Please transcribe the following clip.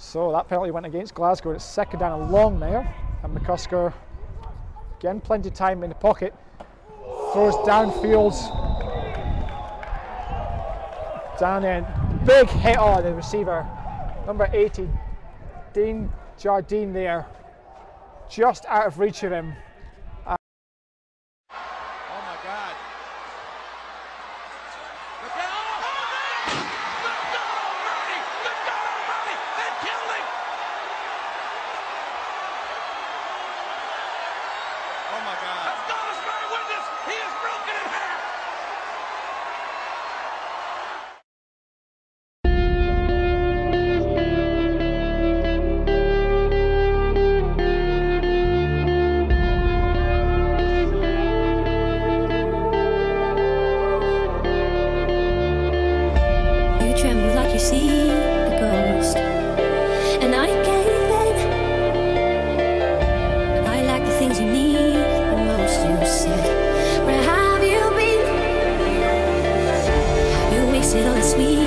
So that penalty went against Glasgow. It's second down and long now. And McCusker, again, plenty of time in the pocket. Throws downfield. Down in. Big hit on the receiver. Number 80, Dean Jardine there. Just out of reach of him. see the ghost. And I gave it. I like the things you need most. You said, Where have you been? You wasted all the sweet.